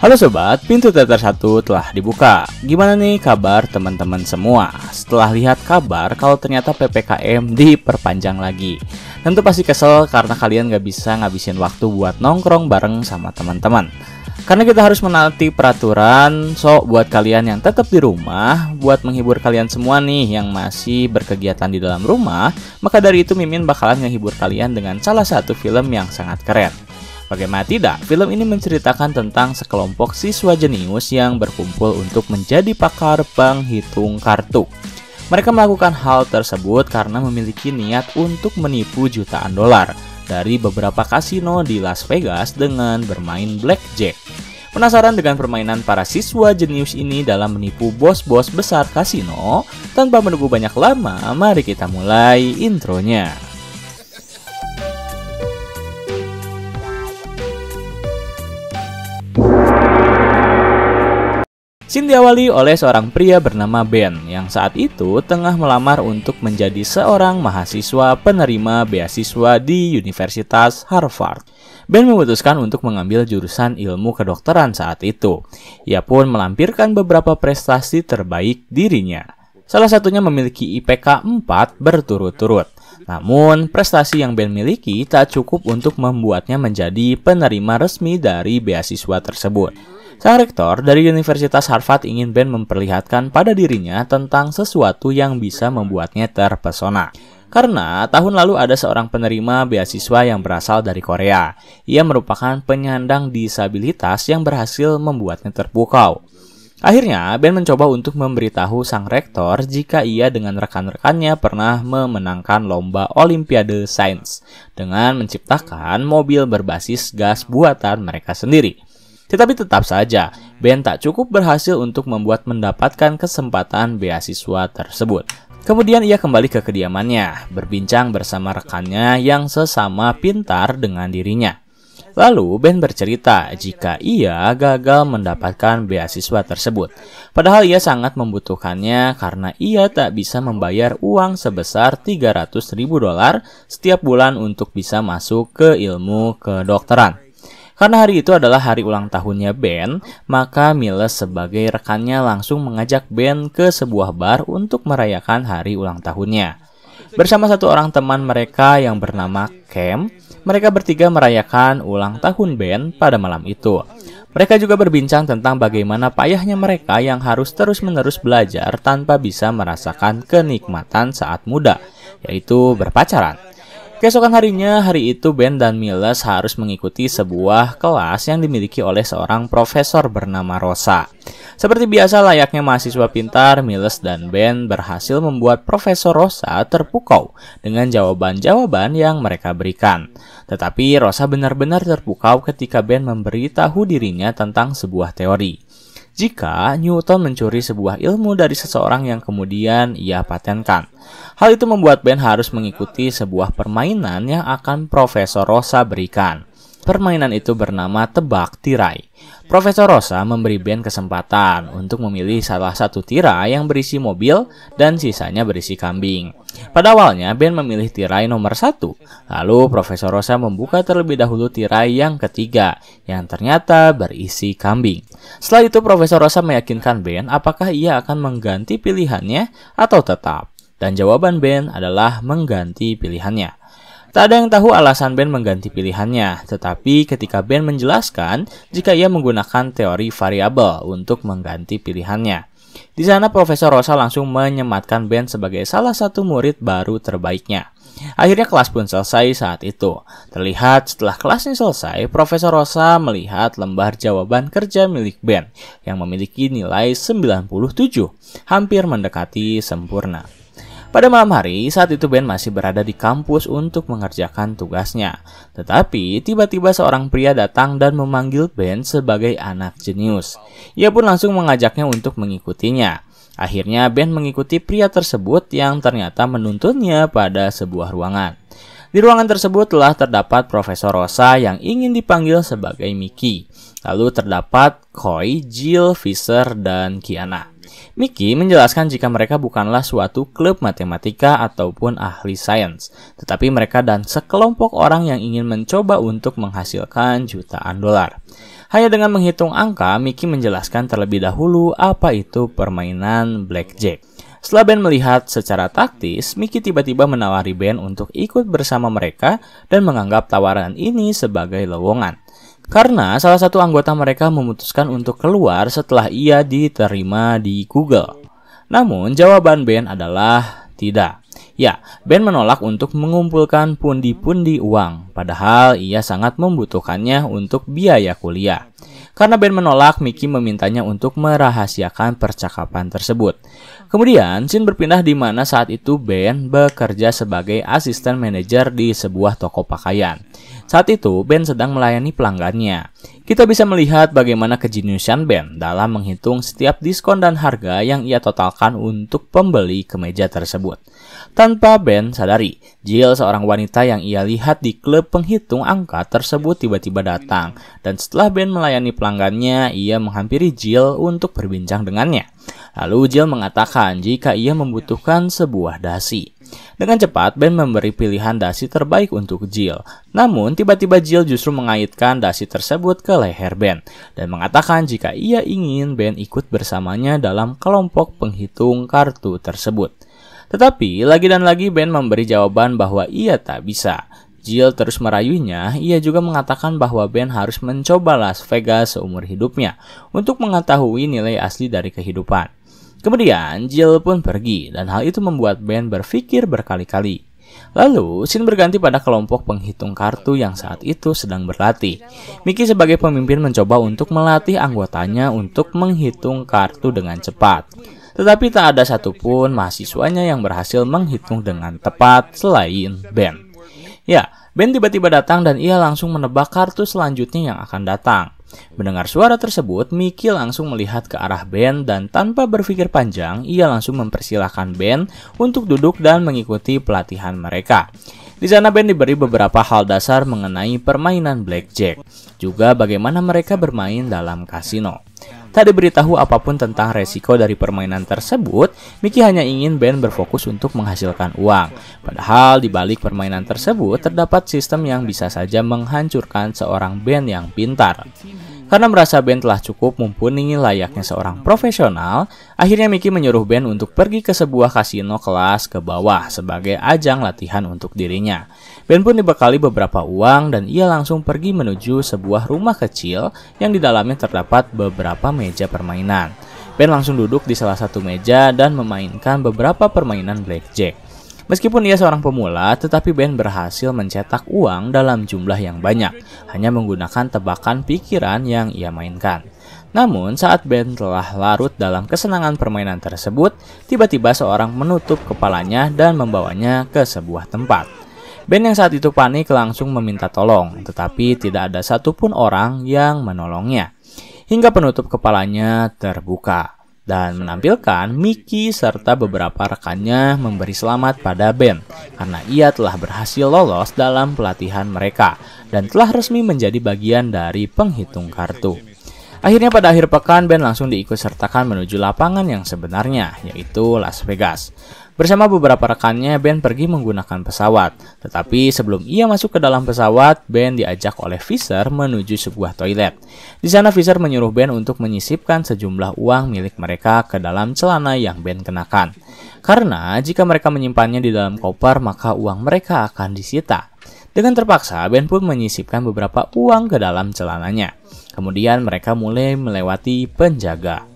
Halo sobat, pintu teater satu telah dibuka. Gimana nih kabar teman-teman semua? Setelah lihat kabar kalau ternyata PPKM diperpanjang lagi. Tentu pasti kesel karena kalian gak bisa ngabisin waktu buat nongkrong bareng sama teman-teman. Karena kita harus menaati peraturan, so buat kalian yang tetap di rumah, buat menghibur kalian semua nih yang masih berkegiatan di dalam rumah, maka dari itu Mimin bakalan menghibur kalian dengan salah satu film yang sangat keren. Bagaimana tidak, film ini menceritakan tentang sekelompok siswa jenius yang berkumpul untuk menjadi pakar penghitung kartu. Mereka melakukan hal tersebut karena memiliki niat untuk menipu jutaan dolar dari beberapa kasino di Las Vegas dengan bermain blackjack. Penasaran dengan permainan para siswa jenius ini dalam menipu bos-bos besar kasino? Tanpa menunggu banyak lama, mari kita mulai intronya. Scene diawali oleh seorang pria bernama Ben yang saat itu tengah melamar untuk menjadi seorang mahasiswa penerima beasiswa di Universitas Harvard. Ben memutuskan untuk mengambil jurusan ilmu kedokteran saat itu. Ia pun melampirkan beberapa prestasi terbaik dirinya. Salah satunya memiliki IPK 4 berturut-turut. Namun, prestasi yang Ben miliki tak cukup untuk membuatnya menjadi penerima resmi dari beasiswa tersebut. Sang rektor dari Universitas Harvard ingin Ben memperlihatkan pada dirinya tentang sesuatu yang bisa membuatnya terpesona. Karena tahun lalu ada seorang penerima beasiswa yang berasal dari Korea. Ia merupakan penyandang disabilitas yang berhasil membuatnya terpukau. Akhirnya, Ben mencoba untuk memberitahu sang rektor jika ia dengan rekan-rekannya pernah memenangkan lomba Olimpiade Sains dengan menciptakan mobil berbasis gas buatan mereka sendiri. Tetapi tetap saja, Ben tak cukup berhasil untuk membuat mendapatkan kesempatan beasiswa tersebut. Kemudian ia kembali ke kediamannya, berbincang bersama rekannya yang sesama pintar dengan dirinya. Lalu Ben bercerita jika ia gagal mendapatkan beasiswa tersebut. Padahal ia sangat membutuhkannya karena ia tak bisa membayar uang sebesar 300 ribu dolar setiap bulan untuk bisa masuk ke ilmu kedokteran. Karena hari itu adalah hari ulang tahunnya Ben, maka Miles sebagai rekannya langsung mengajak Ben ke sebuah bar untuk merayakan hari ulang tahunnya. Bersama satu orang teman mereka yang bernama Cam, mereka bertiga merayakan ulang tahun Ben pada malam itu. Mereka juga berbincang tentang bagaimana payahnya mereka yang harus terus-menerus belajar tanpa bisa merasakan kenikmatan saat muda, yaitu berpacaran. Keesokan harinya, hari itu Ben dan Miles harus mengikuti sebuah kelas yang dimiliki oleh seorang profesor bernama Rosa. Seperti biasa layaknya mahasiswa pintar, Miles dan Ben berhasil membuat Profesor Rosa terpukau dengan jawaban-jawaban yang mereka berikan. Tetapi Rosa benar-benar terpukau ketika Ben memberitahu dirinya tentang sebuah teori jika Newton mencuri sebuah ilmu dari seseorang yang kemudian ia patenkan. Hal itu membuat Ben harus mengikuti sebuah permainan yang akan Profesor Rosa berikan. Permainan itu bernama tebak tirai. Profesor Rosa memberi Ben kesempatan untuk memilih salah satu tirai yang berisi mobil dan sisanya berisi kambing. Pada awalnya Ben memilih tirai nomor satu, lalu Profesor Rosa membuka terlebih dahulu tirai yang ketiga yang ternyata berisi kambing. Setelah itu Profesor Rosa meyakinkan Ben apakah ia akan mengganti pilihannya atau tetap. Dan jawaban Ben adalah mengganti pilihannya. Tak ada yang tahu alasan Ben mengganti pilihannya, tetapi ketika Ben menjelaskan jika ia menggunakan teori variabel untuk mengganti pilihannya. Di sana Profesor Rosa langsung menyematkan Ben sebagai salah satu murid baru terbaiknya. Akhirnya kelas pun selesai saat itu. Terlihat setelah kelasnya selesai, Profesor Rosa melihat lembar jawaban kerja milik Ben yang memiliki nilai 97, hampir mendekati sempurna. Pada malam hari, saat itu Ben masih berada di kampus untuk mengerjakan tugasnya. Tetapi, tiba-tiba seorang pria datang dan memanggil Ben sebagai anak jenius. Ia pun langsung mengajaknya untuk mengikutinya. Akhirnya, Ben mengikuti pria tersebut yang ternyata menuntunnya pada sebuah ruangan. Di ruangan tersebut telah terdapat Profesor Rosa yang ingin dipanggil sebagai Mickey. Lalu terdapat Koi, Jill, Fisher, dan Kiana. Miki menjelaskan jika mereka bukanlah suatu klub matematika ataupun ahli sains, tetapi mereka dan sekelompok orang yang ingin mencoba untuk menghasilkan jutaan dolar. Hanya dengan menghitung angka, Mickey menjelaskan terlebih dahulu apa itu permainan blackjack. Setelah Ben melihat secara taktis, Mickey tiba-tiba menawari Ben untuk ikut bersama mereka dan menganggap tawaran ini sebagai lowongan. Karena salah satu anggota mereka memutuskan untuk keluar setelah ia diterima di Google. Namun jawaban Ben adalah tidak. Ya, Ben menolak untuk mengumpulkan pundi-pundi uang, padahal ia sangat membutuhkannya untuk biaya kuliah. Karena Ben menolak, Mickey memintanya untuk merahasiakan percakapan tersebut. Kemudian, scene berpindah di mana saat itu Ben bekerja sebagai asisten manajer di sebuah toko pakaian. Saat itu, Ben sedang melayani pelanggannya. Kita bisa melihat bagaimana kejeniusan Ben dalam menghitung setiap diskon dan harga yang ia totalkan untuk pembeli kemeja tersebut. Tanpa Ben sadari, Jill seorang wanita yang ia lihat di klub penghitung angka tersebut tiba-tiba datang. Dan setelah Ben melayani pelanggannya, ia menghampiri Jill untuk berbincang dengannya. Lalu Jill mengatakan jika ia membutuhkan sebuah dasi. Dengan cepat, Ben memberi pilihan dasi terbaik untuk Jill. Namun, tiba-tiba Jill justru mengaitkan dasi tersebut ke leher Ben dan mengatakan jika ia ingin Ben ikut bersamanya dalam kelompok penghitung kartu tersebut. Tetapi lagi dan lagi Ben memberi jawaban bahwa ia tak bisa. Jill terus merayunya, ia juga mengatakan bahwa Ben harus mencoba Las Vegas seumur hidupnya untuk mengetahui nilai asli dari kehidupan. Kemudian Jill pun pergi dan hal itu membuat Ben berpikir berkali-kali. Lalu, scene berganti pada kelompok penghitung kartu yang saat itu sedang berlatih. Mickey sebagai pemimpin mencoba untuk melatih anggotanya untuk menghitung kartu dengan cepat. Tetapi tak ada satupun mahasiswanya yang berhasil menghitung dengan tepat selain Ben. Ya, Ben tiba-tiba datang dan ia langsung menebak kartu selanjutnya yang akan datang. Mendengar suara tersebut, Mickey langsung melihat ke arah Ben dan tanpa berpikir panjang, ia langsung mempersilahkan Ben untuk duduk dan mengikuti pelatihan mereka. Di sana Ben diberi beberapa hal dasar mengenai permainan blackjack, juga bagaimana mereka bermain dalam kasino. Tak diberitahu apa pun tentang resiko dari permainan tersebut, Mickey hanya ingin Ben berfokus untuk menghasilkan uang. Padahal di balik permainan tersebut terdapat sistem yang bisa saja menghancurkan seorang Ben yang pintar. Karena merasa Ben telah cukup mumpuni layaknya seorang profesional, akhirnya Mickey menyuruh Ben untuk pergi ke sebuah kasino kelas ke bawah sebagai ajang latihan untuk dirinya. Ben pun dibekali beberapa uang dan ia langsung pergi menuju sebuah rumah kecil yang di dalamnya terdapat beberapa meja permainan. Ben langsung duduk di salah satu meja dan memainkan beberapa permainan blackjack. Meskipun ia seorang pemula, tetapi Ben berhasil mencetak uang dalam jumlah yang banyak, hanya menggunakan tebakan pikiran yang ia mainkan. Namun, saat Ben telah larut dalam kesenangan permainan tersebut, tiba-tiba seorang menutup kepalanya dan membawanya ke sebuah tempat. Ben yang saat itu panik langsung meminta tolong, tetapi tidak ada satupun orang yang menolongnya. Hingga penutup kepalanya terbuka dan menampilkan Mickey serta beberapa rekannya memberi selamat pada Ben karena ia telah berhasil lolos dalam pelatihan mereka dan telah resmi menjadi bagian dari penghitung kartu. Akhirnya pada akhir pekan Ben langsung diikut sertakan menuju lapangan yang sebenarnya yaitu Las Vegas. Bersama beberapa rekannya, Ben pergi menggunakan pesawat. Tetapi sebelum ia masuk ke dalam pesawat, Ben diajak oleh Fisher menuju sebuah toilet. Di sana Fisher menyuruh Ben untuk menyisipkan sejumlah uang milik mereka ke dalam celana yang Ben kenakan. Karena jika mereka menyimpannya di dalam koper, maka uang mereka akan disita. Dengan terpaksa, Ben pun menyisipkan beberapa uang ke dalam celananya. Kemudian mereka mulai melewati penjaga.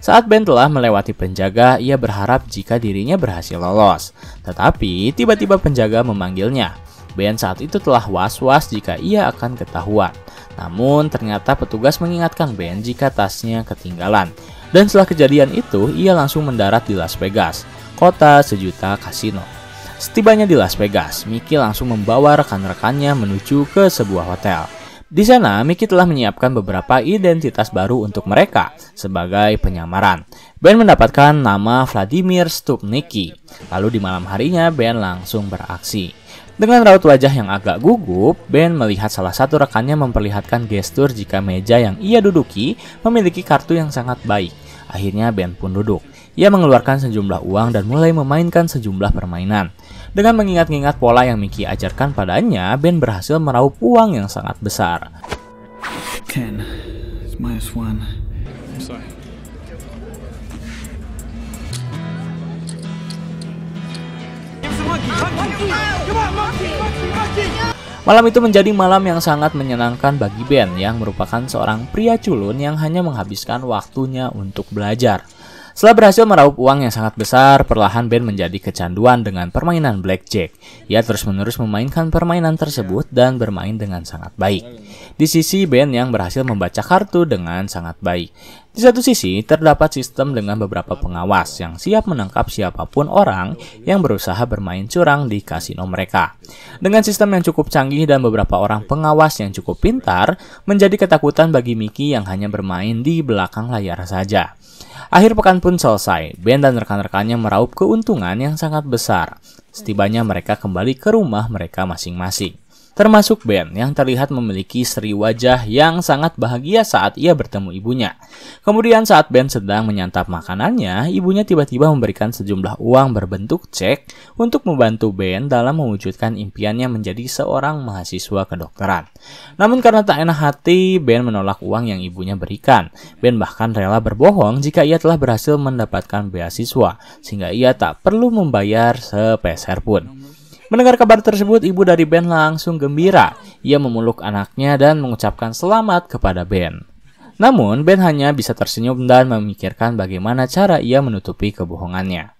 Saat Ben telah melewati penjaga, ia berharap jika dirinya berhasil lolos. Tetapi tiba-tiba penjaga memanggilnya. Ben saat itu telah was-was jika ia akan ketahuan. Namun ternyata petugas mengingatkan Ben jika tasnya ketinggalan. Dan setelah kejadian itu, ia langsung mendarat di Las Vegas, kota sejuta kasino. Setibanya di Las Vegas, Mickey langsung membawa rekan-rekannya menuju ke sebuah hotel. Di sana, Mickey telah menyiapkan beberapa identitas baru untuk mereka sebagai penyamaran. Ben mendapatkan nama Vladimir Stupniki. Lalu di malam harinya, Ben langsung beraksi. Dengan raut wajah yang agak gugup, Ben melihat salah satu rekannya memperlihatkan gestur jika meja yang ia duduki memiliki kartu yang sangat baik. Akhirnya Ben pun duduk. Ia mengeluarkan sejumlah uang dan mulai memainkan sejumlah permainan. Dengan mengingat-ingat pola yang Mickey ajarkan padanya, Ben berhasil meraup uang yang sangat besar. Ken, Minus one. I'm sorry. Malam itu menjadi malam yang sangat menyenangkan bagi Ben yang merupakan seorang pria culun yang hanya menghabiskan waktunya untuk belajar. Setelah berhasil meraup uang yang sangat besar, perlahan Ben menjadi kecanduan dengan permainan blackjack. Ia terus-menerus memainkan permainan tersebut dan bermain dengan sangat baik. Di sisi Ben yang berhasil membaca kartu dengan sangat baik. Di satu sisi, terdapat sistem dengan beberapa pengawas yang siap menangkap siapa pun orang yang berusaha bermain curang di kasino mereka. Dengan sistem yang cukup canggih dan beberapa orang pengawas yang cukup pintar, menjadi ketakutan bagi Mickey yang hanya bermain di belakang layar saja. Akhir pekan pun selesai, Ben dan rekan-rekannya meraup keuntungan yang sangat besar. Setibanya mereka kembali ke rumah mereka masing-masing termasuk Ben yang terlihat memiliki seri wajah yang sangat bahagia saat ia bertemu ibunya. Kemudian saat Ben sedang menyantap makanannya, ibunya tiba-tiba memberikan sejumlah uang berbentuk cek untuk membantu Ben dalam mewujudkan impiannya menjadi seorang mahasiswa kedokteran. Namun karena tak enak hati, Ben menolak uang yang ibunya berikan. Ben bahkan rela berbohong jika ia telah berhasil mendapatkan beasiswa, sehingga ia tak perlu membayar sepeser pun. Mendengar kabar tersebut, ibu dari Ben langsung gembira. Ia memeluk anaknya dan mengucapkan selamat kepada Ben. Namun, Ben hanya bisa tersenyum dan memikirkan bagaimana cara ia menutupi kebohongannya.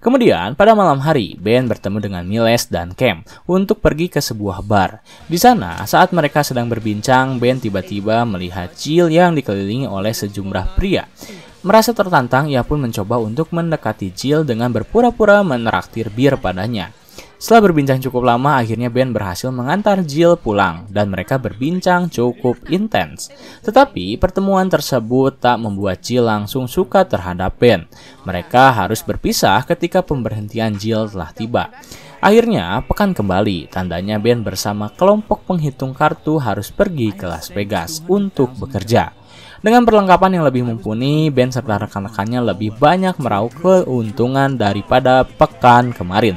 Kemudian, pada malam hari, Ben bertemu dengan Miles dan Cam untuk pergi ke sebuah bar. Di sana, saat mereka sedang berbincang, Ben tiba-tiba melihat Jill yang dikelilingi oleh sejumlah pria. Merasa tertantang, ia pun mencoba untuk mendekati Jill dengan berpura-pura meneraktir bir padanya. Setelah berbincang cukup lama, akhirnya Ben berhasil mengantar Jill pulang dan mereka berbincang cukup intens. Tetapi pertemuan tersebut tak membuat Jill langsung suka terhadap Ben. Mereka harus berpisah ketika pemberhentian Jill telah tiba. Akhirnya, pekan kembali, tandanya Ben bersama kelompok penghitung kartu harus pergi ke Las Vegas untuk bekerja. Dengan perlengkapan yang lebih mumpuni, Ben serta rekan-rekannya lebih banyak meraup keuntungan daripada pekan kemarin.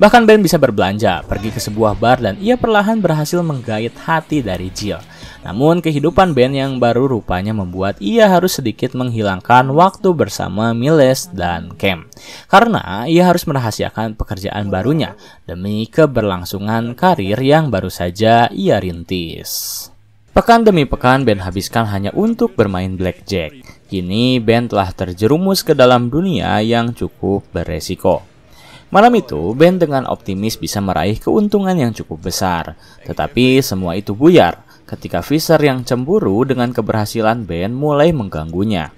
Bahkan Ben bisa berbelanja, pergi ke sebuah bar dan ia perlahan berhasil menggait hati dari Jill. Namun kehidupan Ben yang baru rupanya membuat ia harus sedikit menghilangkan waktu bersama Miles dan Cam. Karena ia harus merahasiakan pekerjaan barunya demi keberlangsungan karir yang baru saja ia rintis. Pekan demi pekan Ben habiskan hanya untuk bermain blackjack. Kini Ben telah terjerumus ke dalam dunia yang cukup beresiko. Malam itu, Ben dengan optimis bisa meraih keuntungan yang cukup besar. Tetapi semua itu buyar ketika Fisher yang cemburu dengan keberhasilan Ben mulai mengganggunya.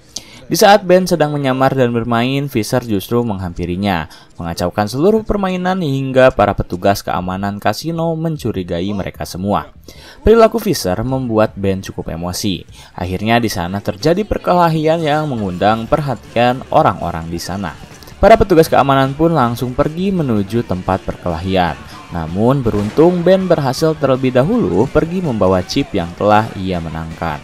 Di saat Ben sedang menyamar dan bermain, Fisher justru menghampirinya, mengacaukan seluruh permainan hingga para petugas keamanan kasino mencurigai mereka semua. Perilaku Fisher membuat Ben cukup emosi. Akhirnya di sana terjadi perkelahian yang mengundang perhatian orang-orang di sana. Para petugas keamanan pun langsung pergi menuju tempat perkelahian. Namun beruntung Ben berhasil terlebih dahulu pergi membawa chip yang telah ia menangkan.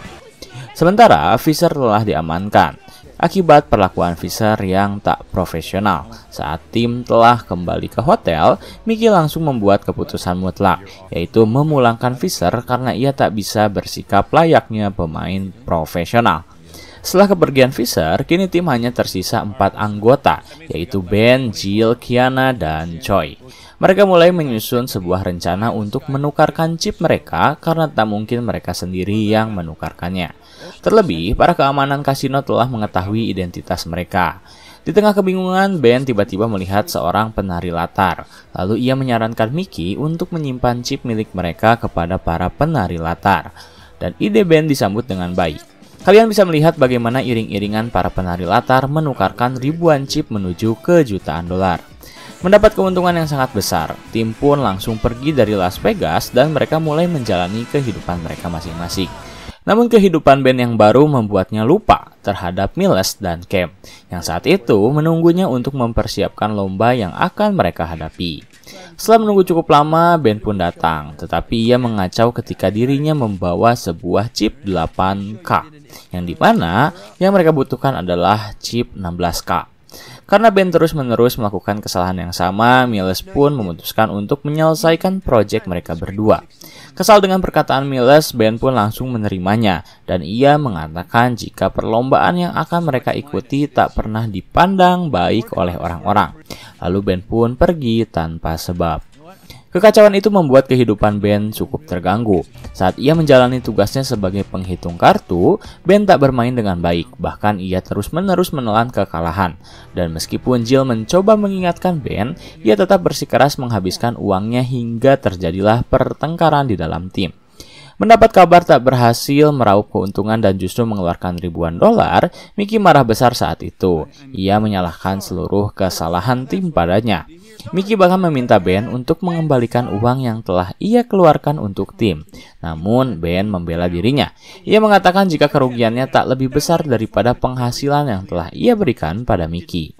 Sementara Fisher telah diamankan akibat perlakuan Fisher yang tak profesional. Saat tim telah kembali ke hotel, Mickey langsung membuat keputusan mutlak, yaitu memulangkan Fisher karena ia tak bisa bersikap layaknya pemain profesional. Setelah kepergian Fisher, kini tim hanya tersisa empat anggota, yaitu Ben, Jill, Kiana, dan Choi. Mereka mulai menyusun sebuah rencana untuk menukarkan chip mereka karena tak mungkin mereka sendiri yang menukarkannya. Terlebih, para keamanan kasino telah mengetahui identitas mereka. Di tengah kebingungan, Ben tiba-tiba melihat seorang penari latar. Lalu ia menyarankan Mickey untuk menyimpan chip milik mereka kepada para penari latar. Dan ide Ben disambut dengan baik. Kalian bisa melihat bagaimana iring-iringan para penari latar menukarkan ribuan chip menuju ke jutaan dolar. Mendapat keuntungan yang sangat besar, tim pun langsung pergi dari Las Vegas dan mereka mulai menjalani kehidupan mereka masing-masing. Namun kehidupan band yang baru membuatnya lupa terhadap Miles dan Cam, yang saat itu menunggunya untuk mempersiapkan lomba yang akan mereka hadapi. Setelah menunggu cukup lama, Ben pun datang, tetapi ia mengacau ketika dirinya membawa sebuah chip 8K, yang di mana yang mereka butuhkan adalah chip 16K. Karena Ben terus-menerus melakukan kesalahan yang sama, Miles pun memutuskan untuk menyelesaikan proyek mereka berdua. Kesal dengan perkataan Miles, Ben pun langsung menerimanya dan ia mengatakan jika perlombaan yang akan mereka ikuti tak pernah dipandang baik oleh orang-orang. Lalu Ben pun pergi tanpa sebab. Kekacauan itu membuat kehidupan Ben cukup terganggu. Saat ia menjalani tugasnya sebagai penghitung kartu, Ben tak bermain dengan baik, bahkan ia terus-menerus menelan kekalahan. Dan meskipun Jill mencoba mengingatkan Ben, ia tetap bersikeras menghabiskan uangnya hingga terjadilah pertengkaran di dalam tim. Mendapat kabar tak berhasil meraup keuntungan dan justru mengeluarkan ribuan dolar, Mickey marah besar saat itu. Ia menyalahkan seluruh kesalahan tim padanya. Mickey bahkan meminta Ben untuk mengembalikan uang yang telah ia keluarkan untuk tim. Namun, Ben membela dirinya. Ia mengatakan jika kerugiannya tak lebih besar daripada penghasilan yang telah ia berikan pada Mickey.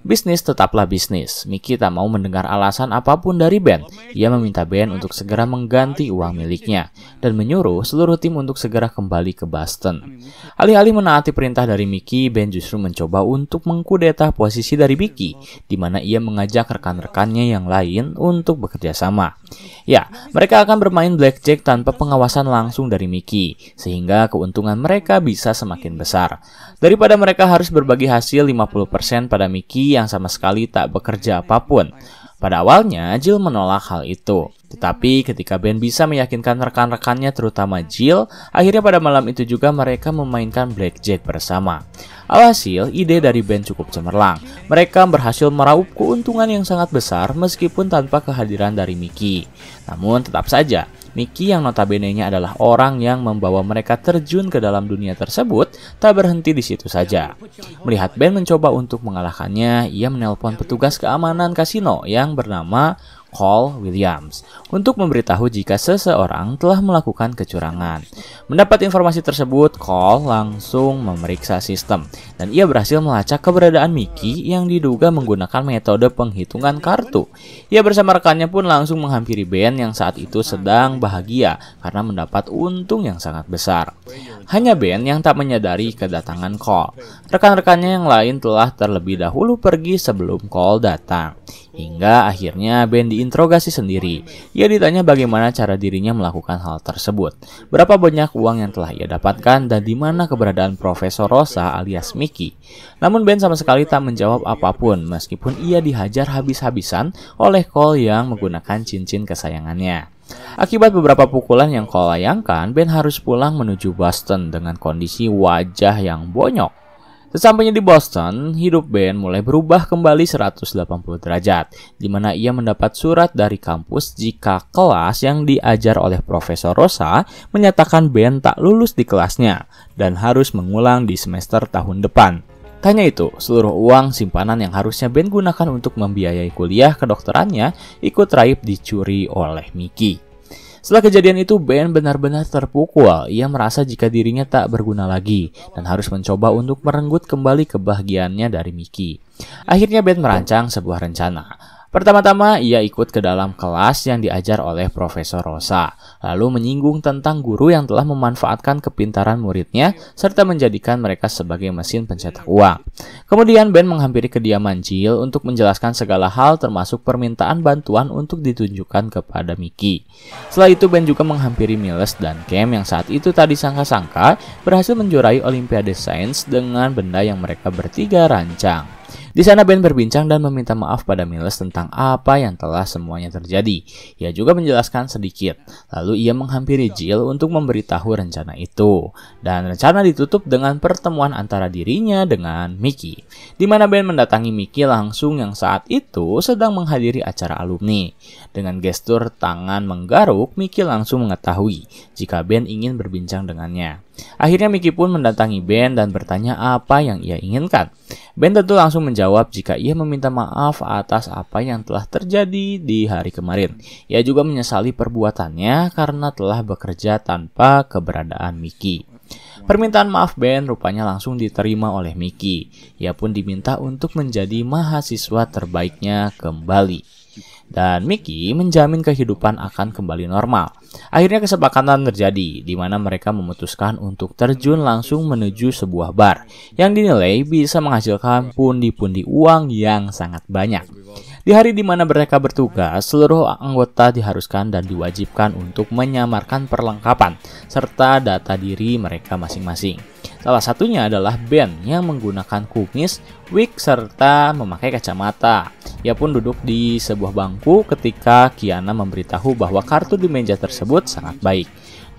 Bisnis tetaplah bisnis. Mickey tak mau mendengar alasan apa pun dari Ben. Ia meminta Ben untuk segera mengganti uang miliknya dan menyuruh seluruh tim untuk segera kembali ke Boston. Alih-alih menaati perintah dari Mickey, Ben justru mencoba untuk mengkudeta posisi dari Mickey, di mana ia mengajak rekan-rekannya yang lain untuk bekerja sama. Ya, mereka akan bermain blackjack tanpa pengawasan langsung dari Mickey, sehingga keuntungan mereka bisa semakin besar. Daripada mereka harus berbagi hasil 50% pada Yang sama sekali tak bekerja apa pun. Pada awalnya, Jill menolak hal itu. Tetapi ketika Ben bisa meyakinkan rekan-rekannya terutama Jill, akhirnya pada malam itu juga mereka memainkan blackjack bersama. Alhasil, ide dari Ben cukup cemerlang. Mereka berhasil meraup keuntungan yang sangat besar meskipun tanpa kehadiran dari Mickey. Namun tetap saja, Mickey yang notabene-nya adalah orang yang membawa mereka terjun ke dalam dunia tersebut tak berhenti di situ saja. Melihat Ben mencoba untuk mengalahkannya, ia menelpon petugas keamanan kasino yang bernama Cole Williams untuk memberitahu jika seseorang telah melakukan kecurangan. Mendapat informasi tersebut, Cole langsung memeriksa sistem dan ia berhasil melacak keberadaan Mickey yang diduga menggunakan metode penghitungan kartu. Ia bersama rekannya pun langsung menghampiri Ben yang saat itu sedang bahagia karena mendapat untung yang sangat besar. Hanya Ben yang tak menyadari kedatangan Cole. Rekan-rekannya yang lain telah terlebih dahulu pergi sebelum Cole datang. Hingga akhirnya Ben diinterogasi sendiri. Ia ditanya bagaimana cara dirinya melakukan hal tersebut, berapa banyak uang yang telah ia dapatkan, dan di mana keberadaan Profesor Rosa alias Mickey. Namun Ben sama sekali tak menjawab apa pun, meskipun ia dihajar habis-habisan oleh Cole yang menggunakan cincin kesayangannya. Akibat beberapa pukulan yang Cole layangkan, Ben harus pulang menuju Boston dengan kondisi wajah yang bonyok. Sesampainya di Boston, hidup Ben mulai berubah kembali 180 derajat, di mana ia mendapat surat dari kampus jika kelas yang diajar oleh Profesor Rosa menyatakan Ben tak lulus di kelasnya dan harus mengulang di semester tahun depan. Tanya itu, seluruh uang simpanan yang harusnya Ben gunakan untuk membiayai kuliah kedokterannya ikut raib dicuri oleh Mickey. Setelah kejadian itu, Ben benar-benar terpukul. Ia merasa jika dirinya tak berguna lagi dan harus mencoba untuk merenggut kembali kebahagiaannya dari Mickey. Akhirnya Ben merancang sebuah rencana. Pertama-tama ia ikut ke dalam kelas yang diajar oleh Profesor Rosa, lalu menyinggung tentang guru yang telah memanfaatkan kepintaran muridnya serta menjadikan mereka sebagai mesin pencetak uang. Kemudian Ben menghampiri kediaman Jill untuk menjelaskan segala hal termasuk permintaan bantuan untuk ditunjukkan kepada Mickey. Setelah itu Ben juga menghampiri Miles dan Cam yang saat itu tadi sangka-sangka berhasil menjuarai Olimpiade Sains dengan benda yang mereka bertiga rancang. Di sana Ben berbincang dan meminta maaf pada Miles tentang apa yang telah semuanya terjadi. Ia juga menjelaskan sedikit. Lalu ia menghampiri Jill untuk memberitahu rencana itu. Dan rencana ditutup dengan pertemuan antara dirinya dengan Mickey. Di mana Ben mendatangi Mickey langsung yang saat itu sedang menghadiri acara alumni. Dengan gestur tangan menggaruk, Mickey langsung mengetahui jika Ben ingin berbincang dengannya. Akhirnya Mickey pun mendatangi Ben dan bertanya apa yang ia inginkan. Ben tentu langsung menjawab jika ia meminta maaf atas apa yang telah terjadi di hari kemarin. Ia juga menyesali perbuatannya karena telah bekerja tanpa keberadaan Mickey. Permintaan maaf Ben rupanya langsung diterima oleh Mickey. Ia pun diminta untuk menjadi mahasiswa terbaiknya kembali. Dan Mickey menjamin kehidupan akan kembali normal. Akhirnya kesepakatan terjadi, di mana mereka memutuskan untuk terjun langsung menuju sebuah bar yang dinilai bisa menghasilkan pundi-pundi uang yang sangat banyak. Di hari di mana mereka bertugas, seluruh anggota diharuskan dan diwajibkan untuk menyamarkan perlengkapan serta data diri mereka masing-masing. Salah satunya adalah Ben yang menggunakan kumis, wig, serta memakai kacamata. Ia pun duduk di sebuah bangku ketika Kiana memberitahu bahwa kartu di meja tersebut sangat baik.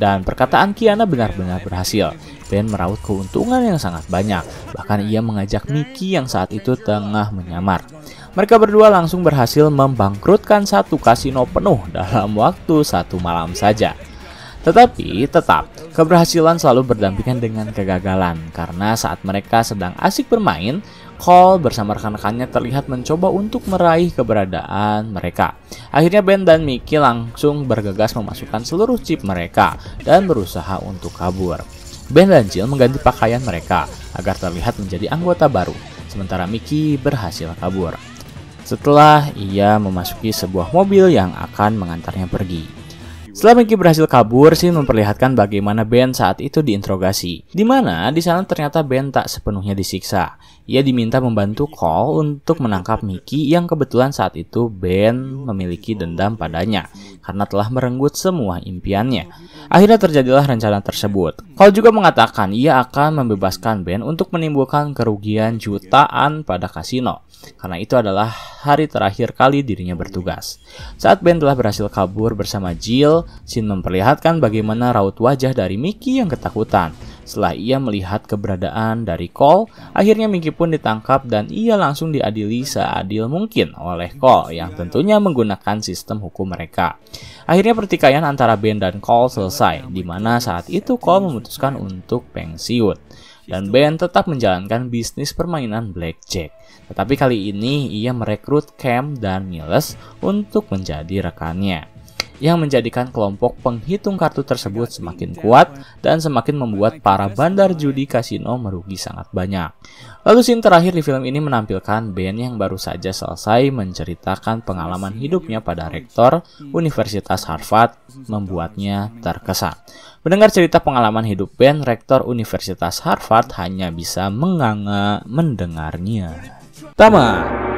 Dan perkataan Kiana benar-benar berhasil. Ben meraup keuntungan yang sangat banyak. Bahkan ia mengajak Mickey yang saat itu tengah menyamar. Mereka berdua langsung berhasil membangkrutkan satu kasino penuh dalam waktu satu malam saja. Tetapi tetap, keberhasilan selalu berdampingan dengan kegagalan karena saat mereka sedang asik bermain, Cole bersama rekan-rekannya terlihat mencoba untuk meraih keberadaan mereka. Akhirnya Ben dan Mickey langsung bergegas memasukkan seluruh chip mereka dan berusaha untuk kabur. Ben dan Jill mengganti pakaian mereka agar terlihat menjadi anggota baru, sementara Mickey berhasil kabur setelah ia memasuki sebuah mobil yang akan mengantarnya pergi. Setelah Mickey berhasil kabur, Shin memperlihatkan bagaimana Ben saat itu diinterogasi. Di mana di sana ternyata Ben tak sepenuhnya disiksa. Ia diminta membantu Cole untuk menangkap Mickey yang kebetulan saat itu Ben memiliki dendam padanya karena telah merenggut semua impiannya. Akhirnya terjadilah rencana tersebut. Cole juga mengatakan ia akan membebaskan Ben untuk menimbulkan kerugian jutaan pada kasino karena itu adalah hari terakhir kali dirinya bertugas. Saat Ben telah berhasil kabur bersama Jill, Shin memperlihatkan bagaimana raut wajah dari Mickey yang ketakutan. Setelah ia melihat keberadaan dari Cole, akhirnya Mickey pun ditangkap dan ia langsung diadili seadil mungkin oleh Cole yang tentunya menggunakan sistem hukum mereka. Akhirnya pertikaian antara Ben dan Cole selesai, di mana saat itu Cole memutuskan untuk pensiun dan Ben tetap menjalankan bisnis permainan blackjack. Tetapi kali ini ia merekrut Cam dan Miles untuk menjadi rekannya yang menjadikan kelompok penghitung kartu tersebut semakin kuat dan semakin membuat para bandar judi kasino merugi sangat banyak. Lalu scene terakhir di film ini menampilkan Ben yang baru saja selesai menceritakan pengalaman hidupnya pada rektor Universitas Harvard membuatnya terkesan. Mendengar cerita pengalaman hidup Ben, rektor Universitas Harvard hanya bisa menganga mendengarnya. Tama